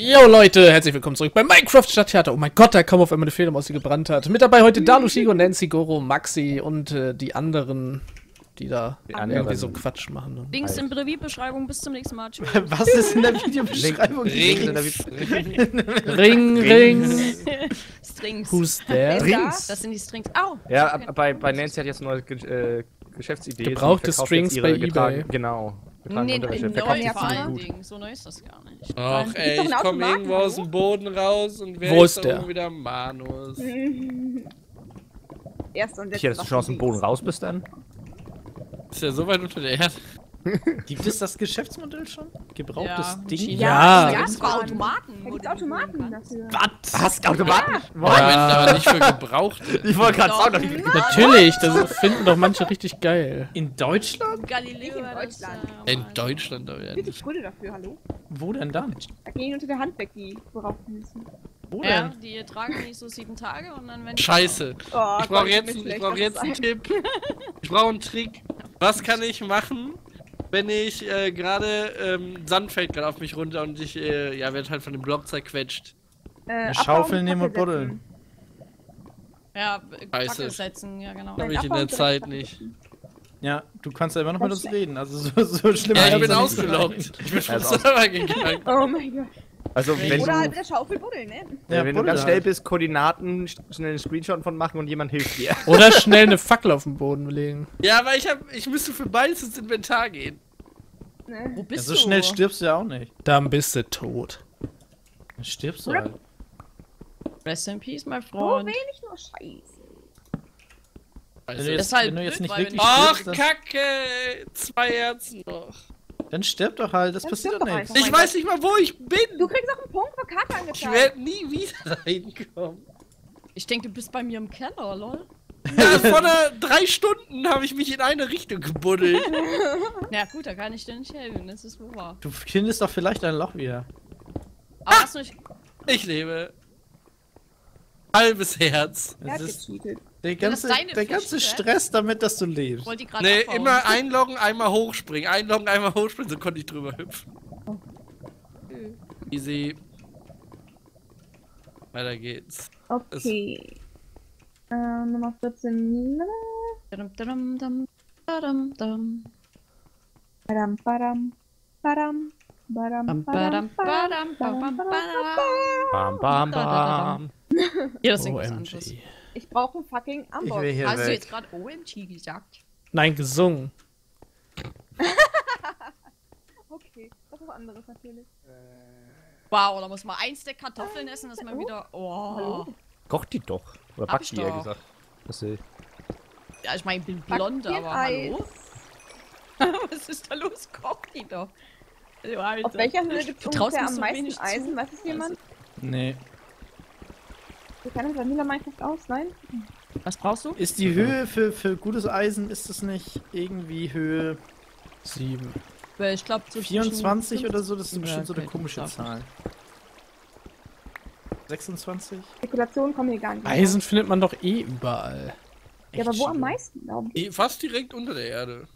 Jo Leute, herzlich willkommen zurück bei Minecraft Stadttheater. Oh mein Gott, da kam auf einmal eine Fledermaus, die gebrannt hat. Mit dabei heute Dalu, Shigo, Nancy, Goro, Maxi und äh, die anderen, die da Die irgendwie anderen. so Quatsch machen. Links in der Beschreibung. Bis zum nächsten Mal. Tschüss. Was ist in der Videobeschreibung? Ring. Ring, Ring, Strings. who's there? Strings. Das sind die Strings. Au! Ja, ab- bei, bei Nancy hat jetzt eine neue äh, Geschäftsidee. Gebrauchte Strings bei getragen- eBay. Genau. Getragene Nee, Unterwäsche. Dingen. So neu ist das gar nicht. Ach ey, ich komme irgendwo aus dem Boden raus und wer Wo ist ist da der? oben wieder Manus? Erste und letzte Hier, dass du schon aus dem Boden raus bist dann? Ist ja so weit unter der Erde. Gibt es das Geschäftsmodell schon? Gebrauchtes Ja, Ding? Ja. Da Ja, sogar Mann. Automaten. Da die Automaten dafür. Was? Was? Automatisch? Moment, aber nicht für Gebrauchte. Ich wollte gerade sagen, dass ich Natürlich, das finden doch manche richtig geil. In Deutschland? Galileo Nicht in war Deutschland. äh, In. Deutschland aber ja nicht. Kohle dafür, hallo? Wo denn dann? Da gehen unter der Hand weg, die worauf müssen. Wo Ja, denn? die tragen die so sieben Tage und dann wenn die- Scheiße. Oh, Ich brauche jetzt, ich brauch jetzt einen. Tipp. Ich brauche einen Trick. Was kann ich machen, wenn ich äh, gerade ähm, Sand fällt gerade auf mich runter und ich äh, ja werde halt von dem Block zerquetscht. Äh, Schaufel nehmen und buddeln. Ja, Scheiße. Fackel setzen, ja genau. Hab Nein, ich in der Zeit nicht. Ja, du kannst ja immer noch mit uns Das- reden. Also so, so schlimm Ja, ich bin ausgelockt. Ich bin vom Er Server gegangen. Oh mein Gott. Also, wenn Oder halt du, mit der Schaufel buddeln, ne? äh, wenn du ganz schnell halt. bist, Koordinaten, sch- schnell einen Screenshot von machen und jemand hilft dir. Oder schnell eine Fackel auf den Boden legen. Ja, aber ich hab, ich müsste für beides ins Inventar gehen. ne? Wo Ja, bist so du? schnell stirbst du ja auch nicht. Dann bist du tot. Dann stirbst du halt. Rest in peace, my Oh, friend. wenig nur Scheiße. Wenn du jetzt, ist halt wenn du jetzt blöd, nicht weil wirklich Ach, stirbst, Kacke! Zwei Herzen noch. Dann stirb doch halt. Das Dann passiert doch nichts. Ich weiß nicht mal, wo ich bin. Du kriegst auch einen Punkt für Karte Ich angezeigt. werde nie wieder reinkommen. Ich denke, du bist bei mir im Keller, lol. Ja, vor einer drei Stunden habe ich mich in eine Richtung gebuddelt. Na gut, da kann ich dir nicht helfen, das ist wohl wahr. Du findest doch vielleicht ein Loch wieder. Aber hast du nicht. Ich lebe. Halbes Herz. Er hat Das ist gecheatet. Der ganze, der ganze Stress damit, dass du lebst. Wollte Nee, abbauen. immer einloggen, einmal hochspringen. Einloggen, einmal hochspringen, so konnte ich drüber hüpfen. Easy. Weiter geht's. Okay. Ähm, Nummer 14. Dum, dum, dum, dum, dum. Badam, badam, badam, badam, Bam, badam, badam, badam, bam, bam, badam. Bam, bam, bam. Ja, das klingt was anderes. OMG. Ich brauche einen fucking Ich Amboss. Hast du weg. jetzt gerade OMG gesagt? Nein, gesungen. Okay, das ist was anderes natürlich. Wow, da muss man ein Stack Kartoffeln essen, dass man wieder. Oh. Hallo? Kocht die doch. Oder backt ich die, eher gesagt. Das ist Ja, ich meine, ich bin blond, aber Eis. hallo? Was ist da los? Kocht die doch. Also, Alter. Auf welcher Höhe gibt es Du traust ungefähr am meisten. Eisen? Weiß es jemand? Nee. Wir kennen Vanilla Minecraft aus, nein? Was brauchst du? Ist die Höhe für, für gutes Eisen, ist es nicht irgendwie Höhe Sieben. Weil ich glaube, so 24 zwischen oder so? Das ist Ja, bestimmt so eine komische. Zahl. 26? Spekulationen kommen hier gar nicht. Eisen findet man doch eh überall. Ja, aber wo am meisten, glaube ich? Die- Fast direkt unter der Erde.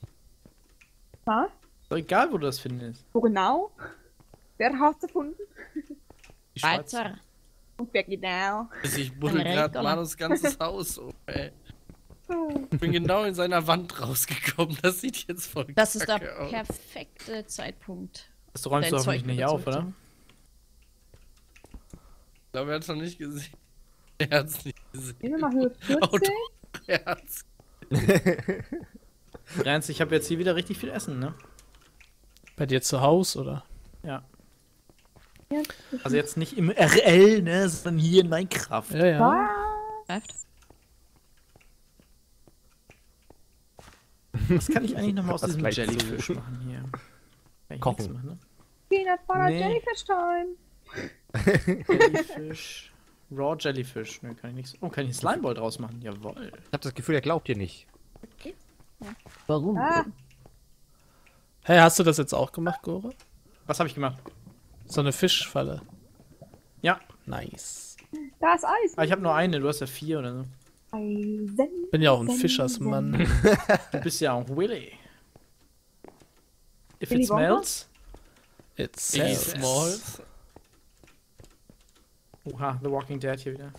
Was? Egal, wo du das findest. Wo genau? Wer hat es erfunden? Die Wer genau? Also Ich buddel gerade Manus ganzes Haus um, ey. Ich bin genau in seiner Wand rausgekommen. Das sieht jetzt voll Das ist der aus. perfekte Zeitpunkt. Das räumst du Dein hoffentlich Zeug nicht auf, oder? Ich glaube, er hat es noch nicht gesehen. Er hat es nicht gesehen. wir mal Höhe Oh, 14. doch. Er hat's. Reinz, ich habe jetzt hier wieder richtig viel Essen, ne? Bei dir zu Hause, oder? Ja. Ja, Also jetzt nicht im RL, ne, sondern hier in Minecraft. Ja, ja. Was? Kann ich eigentlich nochmal aus diesem Jellyfish machen hier? Kann ich Kochen. nichts machen, ne? Peanut Butter Nee. Jellyfish Time. Jellyfish. Raw Jellyfish. Ne, kann ich nichts. Oh, kann ich einen Slimeball draus machen? Jawoll. Ich hab das Gefühl, er glaubt dir nicht. Warum? Ah, Hey, hast du das jetzt auch gemacht, Gore? Was habe ich gemacht? So eine Fischfalle. Ja. Nice. da ist Eisen. Ah, ich habe nur eine, du hast ja vier oder so. Eisen. Bin ja auch ein Eisen, Fischersmann. Du bist ja auch Willy. If Willy it Wonka? smells. It's Iggy sells. Smalls. Oha, The Walking Dead hier wieder.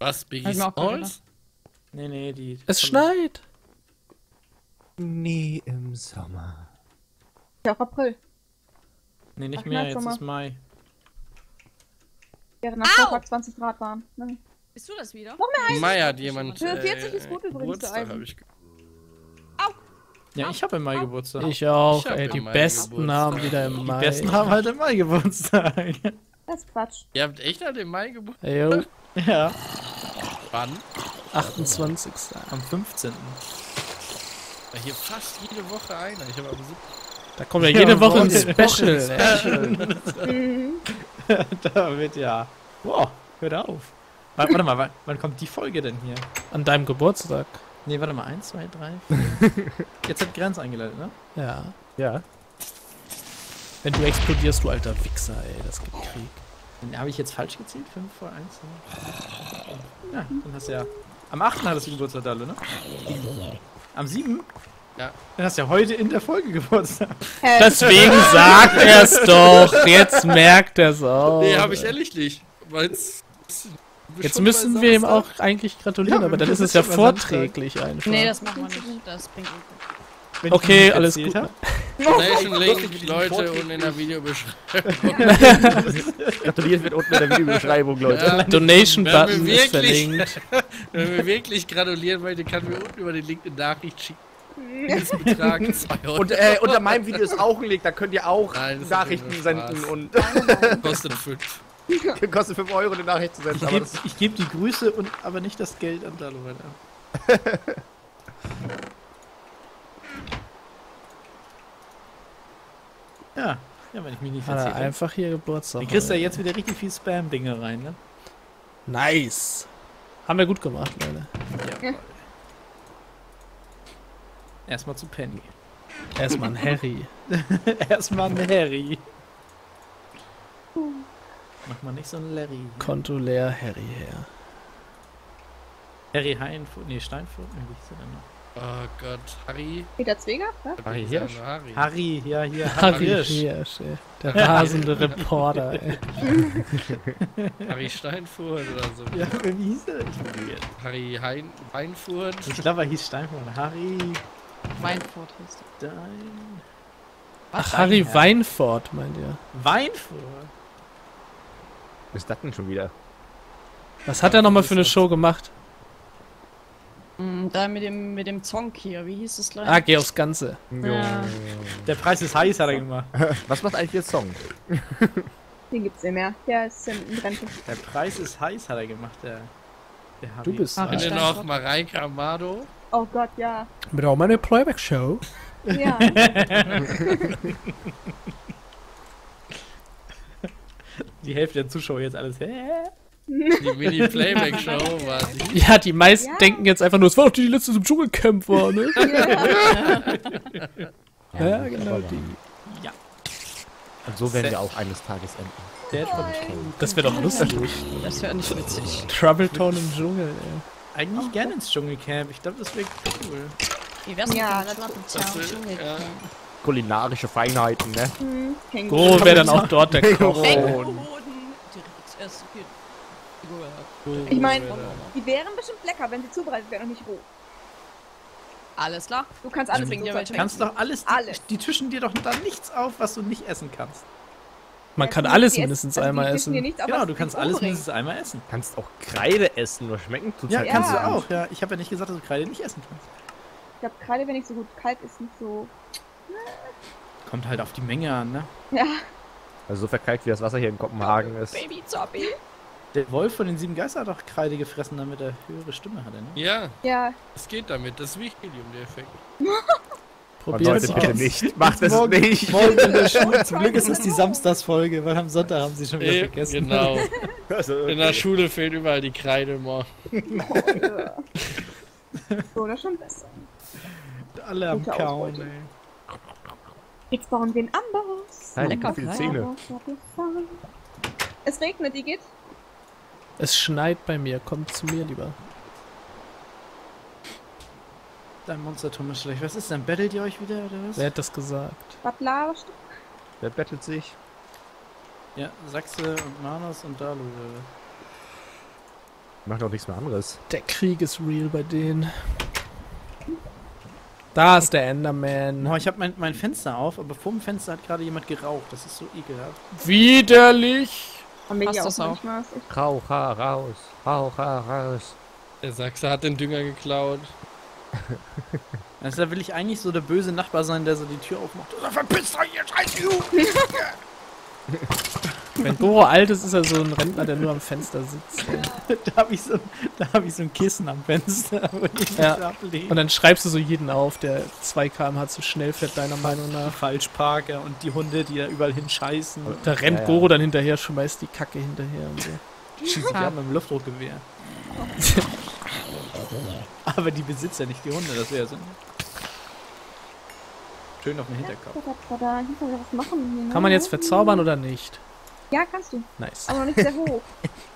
Was, Biggie Smalls? Nee, nee, die. Es schneit. Nie im Sommer. Ja, auch April. Nee, nicht Ach, mehr, jetzt Sommer. ist Mai. Während nach Vortag 20 Grad waren. Ne? Bist du das wieder? Im Mai hat jemand. Für 40 ist gut übrigens, Geburtstag, der Eisen. hab ich ge- Ja, ich habe im Mai Geburtstag. Ich auch. Ich Ey, im die Besten Geburtstag. haben wieder im die Mai. Besten haben halt im Mai Geburtstag. Das ist Quatsch. Ihr habt echt an dem Mai Geburtstag? Jo, ja, Wann? 28. am 15. Ja, hier fast jede Woche einer. Ich habe am 7. Da kommt ja jede Woche ein Special. ey. Mhm. da wird ja. Wow, hört auf. Warte, warte mal, wann, wann kommt die Folge denn hier? An deinem Geburtstag. Nee, warte mal, 1, 2, 3, 4. Jetzt hat Grenz eingeleitet, ne? Ja. Ja. Wenn du explodierst, du alter Wichser, ey. Das gibt Krieg. Habe ich jetzt falsch gezählt? 5 vor 1? Ja, dann hast du ja. Am 8. hattest du Geburtstag, Dalle, ne? Am 7? Ja. Dann hast du ja heute in der Folge Geburtstag. Hä? Deswegen sagt er es doch. Jetzt merkt er es auch. Nee, habe ich ehrlich nicht. Weil's, Jetzt müssen wir ihm auch eigentlich gratulieren, Ja, aber dann ist es ja vorträglich einfach. Nee, das machen wir nicht. Das bringt Wenn Okay, alles gut. hab. Nation Lustig, wie Link, Leute, und in der Videobeschreibung. Gratuliert wird unten in der Videobeschreibung, Leute. Ja, Donation Wenn wir Button ist wirklich- verlinkt. Wenn wir wirklich gratulieren wollt, kann mir unten über den Link eine Nachricht schicken. Mindestbetrag 2 Euro. Und äh, unter meinem Video ist auch ein Link, da könnt ihr auch Nein, Nachrichten senden und kostet 5. kostet 5 Euro eine Nachricht zu senden. Ich gebe geb die Grüße und aber nicht das Geld an Dalu weiter. ja, ja, wenn ich mich nicht er verzähle. einfach hier Geburtstag. Dann kriegst du ja jetzt wieder richtig viel Spam-Dinge rein, ne? Nice. Haben wir gut gemacht, Leute. Ja. Erstmal zu Penny. Erstmal ein Harry. Erstmal ein Harry. Mach mal nicht so ein Larry. Konto leer, Harry her. Harry Heinfurt, nee, Steinfurt, wie hieß er denn noch? Oh Gott, Harry. Peter Zweger? Ja? Harry Hirsch? Harry. Harry, ja, hier, Harry Hirsch. Hirsch, ey. Der rasende Reporter, ey. Harry Steinfurt oder so. Ja, wie hieß er? Ich. Harry hein Weinfurt. Ich glaube, er hieß Steinfurt. Harry Weinfurt hieß Stein... Ach, Harry. Weinfurt, meint ihr? Weinfurt? Was ist das denn schon wieder? Was hat er nochmal für eine Show gemacht? Mm, Da mit dem, mit dem Zonk hier, wie hieß es gleich? Ah, geh aufs Ganze. Ja. Der Preis ist heiß, hat er gemacht. Was macht eigentlich der Song? Den gibt's nicht mehr. Der ist in Rente. Der Preis ist heiß, hat er gemacht, der... der Harry. Du bist ihr dran. noch. Mareike Amado? Oh Gott, ja. Mit auch meine Playback-Show. Ja. Die Hälfte der Zuschauer jetzt alles... Hä? Die Mini-Playback-Show war die. Ja, die meisten Ja. denken jetzt einfach nur, es war doch die, die letzte im Dschungelcamp war, ne? ja. ja, genau die. Und so werden wir auch eines Tages enden. Der hat Das wäre doch lustig. Das wäre nicht witzig. Troubletown im Dschungel, ey. Eigentlich gerne ins Dschungelcamp. Ich glaube, das wäre cool. Wie wär's Ja, mit dem das- Dschungel- ja. Kulinarische Feinheiten, ne? Hm, Känguru. Wäre dann auch dort der hier. Ich meine, die wären bestimmt lecker, wenn sie zubereitet wären und nicht roh. Alles klar. Du kannst alles welche Du kannst doch alles, die, Alles. die tischen dir doch da nichts auf, was du nicht essen kannst. Man kann alles mindestens essen- also einmal wissen dir essen. nichts auf, Genau, du kannst nicht alles umbringen. mindestens einmal essen. Du kannst auch Kreide essen, nur schmecken tut's Ja, halt kannst nicht. du auch, ja. Ich habe ja nicht gesagt, dass du Kreide nicht essen kannst. Ich glaube, gerade wenn ich so gut kalt ist, nicht so. Kommt halt auf die Menge an, ne? Ja. Also so verkalkt wie das Wasser hier in Kopenhagen ist. Baby Zoppi. Der Wolf von den sieben Geistern hat doch Kreide gefressen, damit er höhere Stimme hatte, ne? Ja, Ja. es geht damit. Das ist wichtig, um der Effekt. Probiert es bitte nicht. Macht es Morgen- nicht. Morgen in der Schule. Zum Glück ist es die Samstagsfolge, weil am Sonntag haben sie schon wieder vergessen. Genau. Also, In der Schule fehlt überall die Kreide morgen. so, das schon besser. Alle am Kauen, ey. Jetzt bauen wir einen Amboss. Nein, Lecker viele. Zähne. Es regnet, die geht. Es schneit bei mir, kommt zu mir lieber. Dein Monsterturm ist schlecht. Was ist denn? Battelt ihr euch wieder oder was? Wer hat das gesagt? Was lauscht? Wer bettelt sich? Ja, Sachse und Manus und Dalu. Macht doch nichts mehr anderes. Der Krieg ist real bei denen. Da ist der Enderman. Oh, ich habe mein, mein Fenster auf, aber vor dem Fenster hat gerade jemand geraucht. Das ist so ekelhaft. Widerlich. Haben wir Passt hier auch das auch? Raucher raus, Raucher raus. Der Sachse hat den Dünger geklaut. Also da will ich eigentlich so der böse Nachbar sein, der so die Tür aufmacht. Verpiss euch, ihr scheiß! Wenn Goro alt ist, ist er so ein Rentner, der nur am Fenster sitzt. da habe ich, so, da hab ich so ein Kissen am Fenster, wo ich Ja. mich ablege. Und dann schreibst du so jeden auf, der 2 km/h zu schnell fährt, deiner Meinung nach. Falschparker und die Hunde, die da überall hinscheißen. Da rennt Ja, ja. Goro dann hinterher, schmeißt die Kacke hinterher und so. schießen sich ab mit dem Luftdruckgewehr. Aber die Besitzer, nicht die Hunde, das wäre so. Schön auf den Hinterkopf. Ne? Kann man jetzt verzaubern oder nicht? Ja, kannst du. Nice. Aber noch nicht sehr hoch.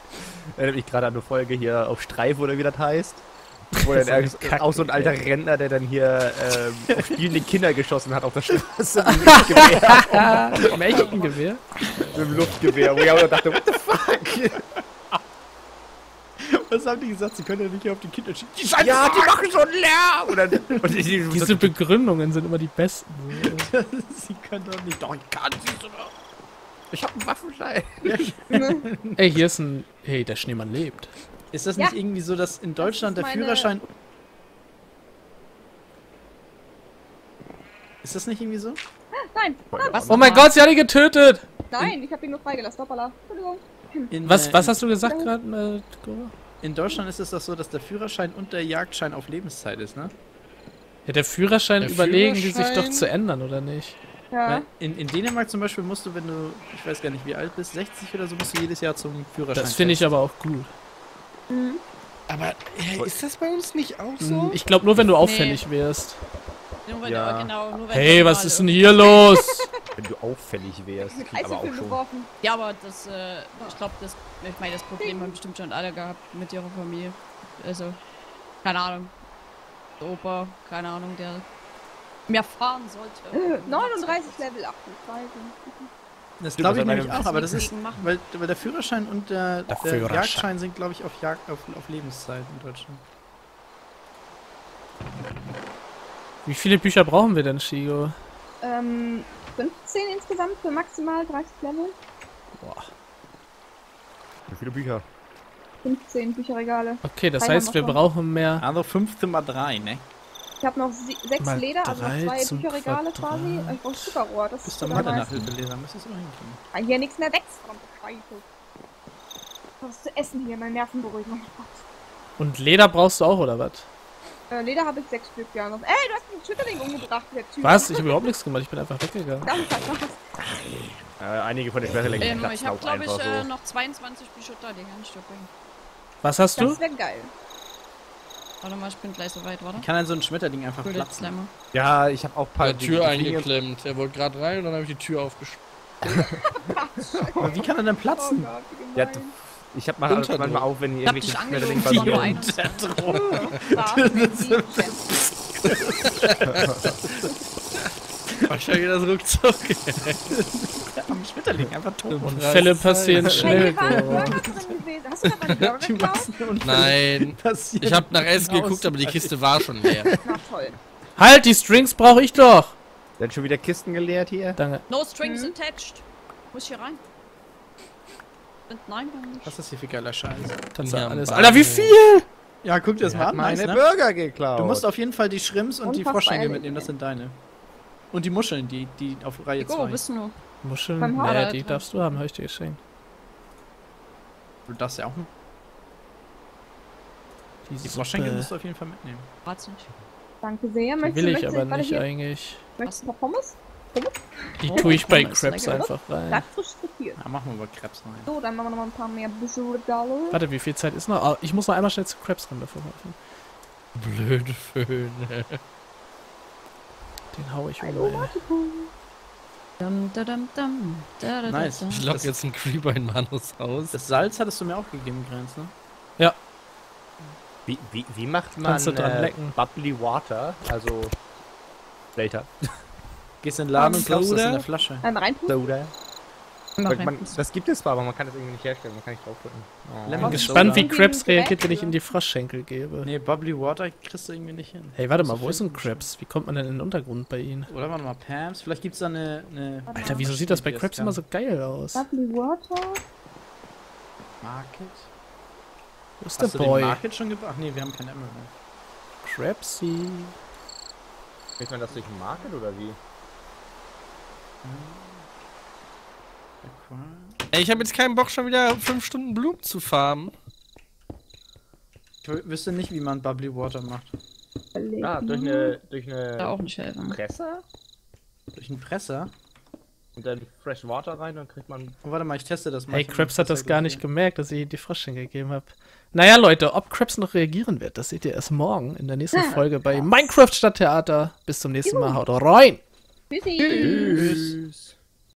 Erinnert mich gerade an eine Folge hier auf Streif oder wie das heißt. Wo dann So Kacke, auch so ein alter ey. Rentner, der dann hier ähm, auf spielende Kinder geschossen hat auf der Straße mit dem Luftgewehr. Im echten Gewehr? mit dem Luftgewehr. Wo ich auch dachte, what the fuck? Was haben die gesagt? Sie können ja nicht auf die Kinder schießen. Die Scheiße! Ja, die machen schon Lärm! Und dann, und ich, Diese Begründungen sind immer die besten. Sie können doch nicht. Doch, ich kann sie sogar. ich hab einen Waffenschein. Ey, hier ist ein. Hey, der Schneemann lebt. Ist das Ja. nicht irgendwie so, dass in Deutschland der meine- Führerschein. Ist das nicht irgendwie so? Nein, Was? Oh mein Gott, sie hat ihn getötet! nein, ich habe ihn nur freigelassen. Hoppala. Entschuldigung. In, Was, äh, was hast du gesagt gerade, äh? In Deutschland ist es doch so, dass der Führerschein und der Jagdschein auf Lebenszeit ist, ne? Ja, der Führerschein Der überlegen die sich doch Führerschein? zu ändern, oder nicht? Ja. In, in Dänemark zum Beispiel musst du, wenn du, ich weiß gar nicht wie alt bist, 60 oder so, musst du jedes Jahr zum Führerschein. Das finde ich aber auch gut. Mhm. Aber ja, ist das bei uns nicht auch so? Ich glaube nur, wenn du auffällig wärst. Nur wenn Ja. du, genau, nur wenn Hey, du was ist denn hier los? Wenn du auffällig wärst, Mit aber auch schon. geworfen. Ja, aber das, äh, ich glaube, das, ich meine, das Problem haben bestimmt schon alle gehabt mit ihrer Familie. Also, keine Ahnung. Der Opa, keine Ahnung, der mehr fahren sollte. Äh, 39 Level 38. Das glaube ich hat nämlich auch, aber das ist, weil, weil der Führerschein und der, Der der, Führerschein. Jagdschein sind, glaube ich, auf, Jagd, auf, auf Lebenszeit in Deutschland. Wie viele Bücher brauchen wir denn, Shigo? Ähm, 15 insgesamt für maximal 30 Level. Boah. Wie viele Bücher? 15 Bücherregale. Okay, das heißt, wir schon. brauchen mehr. Also 15 mal 3, ne? Ich habe noch sie- sechs Mal Leder, also zwei Bücherregale Quadrat. quasi. Ich brauche Zuckerrohr. Das Bist ist Mathe meisten. Nachhilfeleser, müsstest du auch hinkriegen. Kann hier nichts mehr wächst, verdammte Scheiße. Was zu essen hier, mein Nerven beruhigen. Oh Gott. Und Leder brauchst du auch, oder was? Äh, Leder habe ich sechs Stück, ja. Noch. Ey, du hast einen Schütterling umgebracht, der Typ. Was? Ich habe überhaupt nichts gemacht, ich bin einfach weggegangen. Danke, danke. Äh, einige von den Schwerterlängen Ähm, ich habe, glaube ich, äh, so. noch 22 Bischotter, die kann ich dir bringen. Was hast du? Das wäre geil. Warte mal, ich bin gleich so weit, warte. Kann dann so ein Schmetterling einfach Bullet platzen? Slammer. Ja, ich habe auch ein paar der Tür eingeklemmt. Er wollte gerade rein und dann habe ich die Tür. Aber wie kann er denn Oh platzen? Gott, wie Ja. Ich habe mal Unterdruck. manchmal auch, wenn Ich hab irgendwelche Schmetterlinge bei mir einer. Wahrscheinlich das ruckzuck. Am Schmetterling einfach tot. Unfälle passieren Hey, schnell, Nein. passieren Ich habe nach Essen geguckt, aber die Kiste war schon leer. Na toll. Halt, die Strings brauche ich doch! Dann schon wieder Kisten geleert hier. Danke. No strings attached. Muss hier rein. Und nein, nicht. Was ist das hier für geiler Scheiß? Ja. Alter, wie viel? Ja, guck dir das mal an. meine ne? Burger geklaut. Du musst auf jeden Fall die Shrimps und die Unfassbar Froschschenkel mitnehmen, das sind deine. Und die Muscheln, die, die auf Reihe Go, 2. bist du nur? Muscheln? Nee, Haare die drin. darfst du haben, hab ich dir geschenkt. Du darfst ja auch. Die, Die Froschschenkel musst du auf jeden Fall mitnehmen. Rat's nicht. Danke sehr. die Möchtest will ich möchtest aber nicht eigentlich. Möchtest du noch Pommes? Die Oh, tue ich bei lecker. einfach rein. Ja, machen wir mal Krebs rein. So, dann machen wir noch mal ein paar mehr Bücherregale. Warte, wie viel Zeit ist noch? Ah, ich muss noch einmal schnell zu Crabs rein, bevor wir öffnen. Blöde Föhn. Den hau ich um. Hallo. Martikum. Dum, da, dum, dum, da, da, da, Nice. Ich lock jetzt einen Creeper in Manus Haus. Das Salz hattest du mir auch gegeben, Grenz, ne? Wie, wie, wie macht man Kannst du dran äh, lecken. Bubbly Water? Also Later. Gehst in den Laden und kaufst das in der Flasche. Einmal reintun. Soda. Man, das gibt es zwar, aber man kann das irgendwie nicht herstellen. Man kann nicht draufdrücken. Oh. Bin Lemon gespannt, wie. Krabs reagiert, wenn ich ihm die Froschschenkel gebe. Nee, Bubbly Water kriegst du irgendwie nicht hin. Hey, warte mal, wo ist denn finden. Krabs? Wie kommt man denn in den Untergrund bei ihnen? Oder warte mal, Pams. Vielleicht gibt's da eine. eine Alter, wieso sieht das bei Krabs immer so geil aus? Bubbly Water. Market? Wo ist Hast der du Boy? den Market schon gebracht? Nee, wir haben kein Emerald. mehr. Krabsy. Kriegt man das durch den Market oder wie? Ey, ich habe jetzt keinen Bock, schon wieder fünf Stunden Blumen zu farmen. Ich wü- wüsste nicht, wie man Bubbly Water macht. Überleg Ah, durch eine, durch Da eine auch nicht helfen. Presse Durch einen Presser? und dann Fresh Water rein, dann kriegt man. Oh, warte mal, ich teste das mal. Hey, einen hat das gar nicht gemerkt, dass ich ihm die Froschschenkel gegeben habe. Naja, Leute, ob Krabs noch reagieren wird, das seht ihr erst morgen in der nächsten Folge bei Minecraft Stadttheater. Bis zum nächsten Mal. Haut rein! Tschüssi. Tschüss.